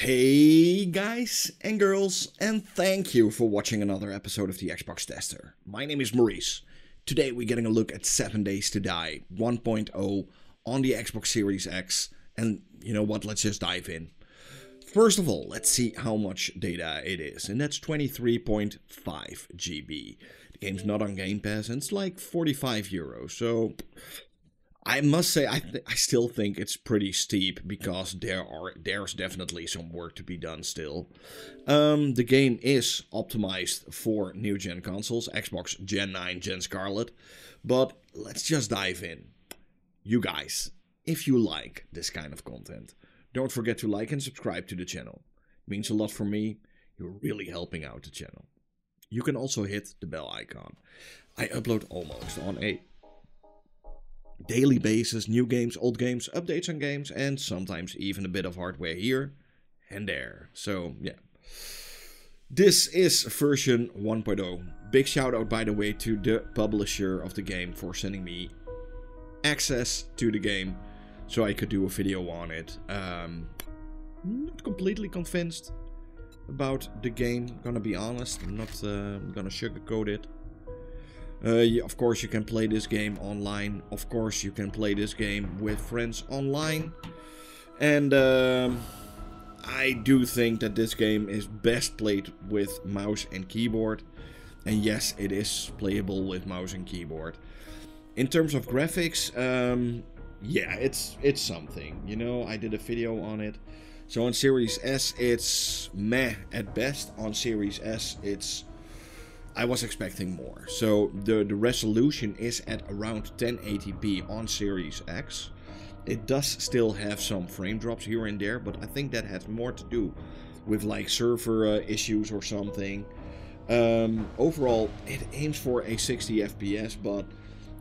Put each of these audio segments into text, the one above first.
Hey guys and girls, and thank you for watching another episode of the Xbox Tester. My name is Maurice. Today we're getting a look at 7 Days to Die 1.0 on the Xbox Series X, and you know what, let's just dive in. First of all, let's see how much data it is, and that's 23.5 GB. The game's not on Game Pass, and it's like 45 euros, so I must say, I th- I still think it's pretty steep because there are there's definitely some work to be done still. Um, the game is optimized for new gen consoles, Xbox Gen 9, Gen Scarlett, but let's just dive in. You guys, if you like this kind of content, don't forget to like and subscribe to the channel. It means a lot for me. You're really helping out the channel. You can also hit the bell icon. I upload almost on a daily basis, new games, old games, updates on games, and sometimes even a bit of hardware here and there. So, yeah. This is version 1.0. Big shout out, by the way, to the publisher of the game for sending me access to the game so I could do a video on it. Um, not completely convinced about the game, gonna be honest. I'm not uh, gonna sugarcoat it. Uh, of course, you can play this game online. Of course, you can play this game with friends online. And um, I do think that this game is best played with mouse and keyboard. And yes, it is playable with mouse and keyboard. In terms of graphics, um, yeah, it's it's something. You know, I did a video on it. So on Series S, it's meh at best. On Series S, it's I was expecting more. So the, the resolution is at around 1080p on Series X. It does still have some frame drops here and there, but I think that has more to do with like server uh, issues or something. Um, overall, it aims for a 60 FPS, but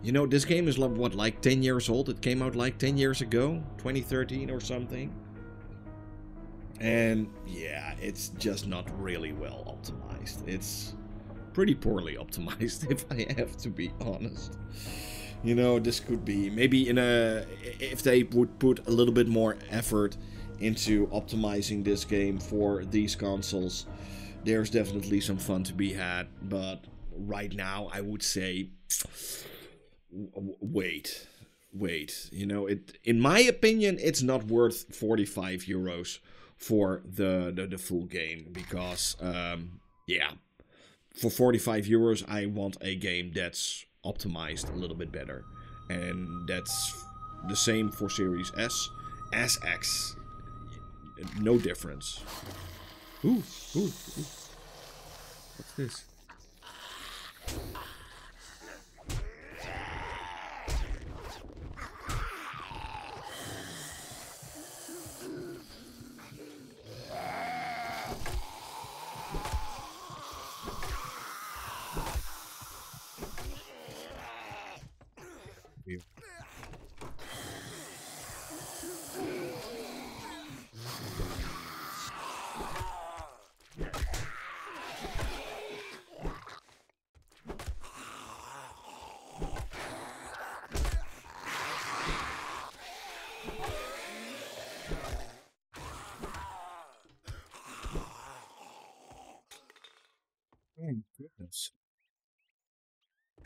you know, this game is what, like 10 years old? It came out like 10 years ago, 2013 or something. And yeah, it's just not really well optimized. It's pretty poorly optimized, if I have to be honest. You know, this could be maybe in a if they would put a little bit more effort into optimizing this game for these consoles, there's definitely some fun to be had. But right now, I would say, wait, wait. You know, it in my opinion, it's not worth 45 euros for the the, the full game because, um, yeah, for 45 euros, I want a game that's optimized a little bit better. And that's the same for Series S, SX. No difference. Ooh, ooh, ooh. What's this?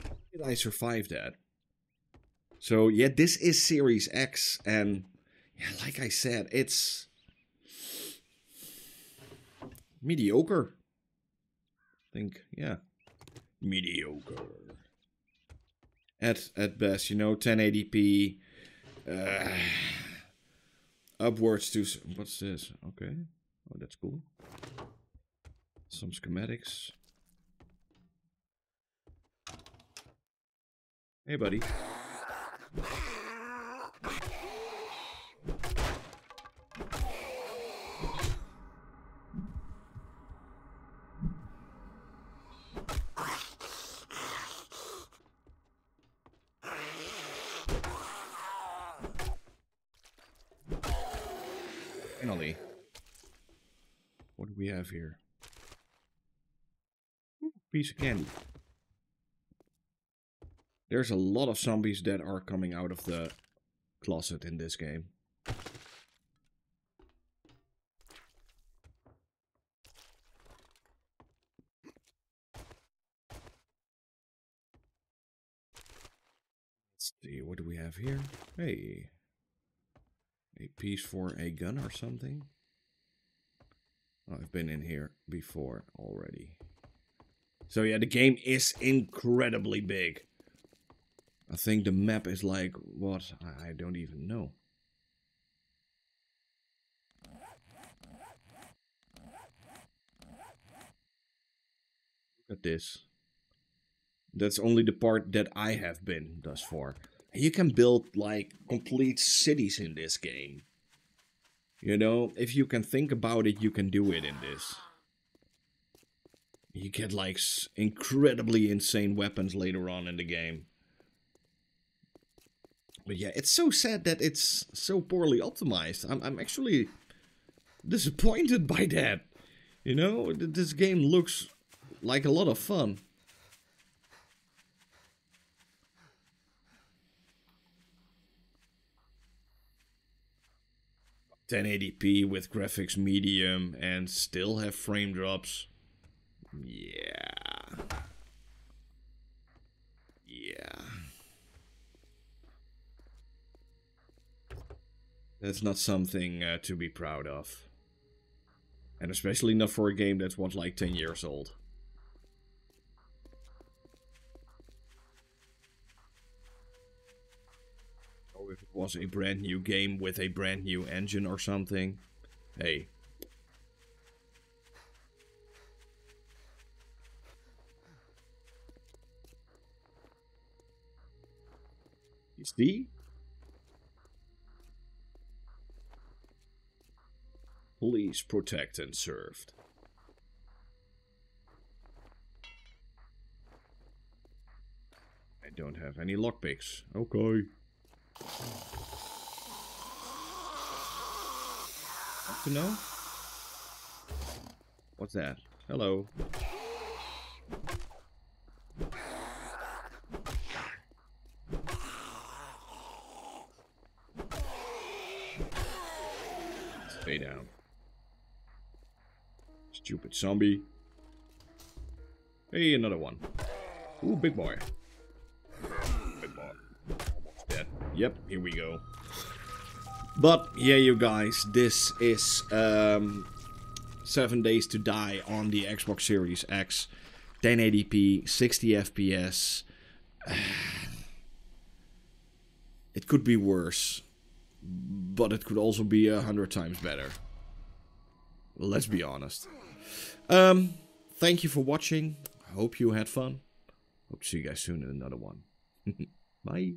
How did I survive that? So yeah, this is Series X, and yeah, like I said, it's mediocre. I think, yeah, mediocre at at best. You know, 1080p, uh, upwards to what's this? Okay, oh that's cool. Some schematics. Hey, buddy. Finally. What do we have here? Piece of candy. There's a lot of zombies that are coming out of the closet in this game. Let's see, what do we have here? Hey, a piece for a gun or something? I've been in here before already. So yeah, the game is incredibly big. I think the map is like, what? I, don't even know. Look at this. That's only the part that I have been thus far. You can build like complete cities in this game. You know, if you can think about it, you can do it in this. You get like incredibly insane weapons later on in the game. But yeah, it's so sad that it's so poorly optimized. I'm, I'm actually disappointed by that. You know, this game looks like a lot of fun. 1080p with graphics medium and still have frame drops. Yeah. Yeah. That's not something uh, to be proud of. And especially not for a game that's what, like 10 years old. if it was a brand new game with a brand new engine or something. Hey. You see? Police protect and served. I don't have any lockpicks. Okay. Want to know? What's that? Hello. Stay down. Stupid zombie. Hey, another one. Ooh, big boy. Big boy. Dead. Yep, here we go. But yeah, you guys, this is um, 7 Days to Die on the Xbox Series X. 1080p, 60 FPS. It could be worse, but it could also be a hundred times better. Let's be honest. Um, thank you for watching. Hope you had fun. Hope to see you guys soon in another one. Bye.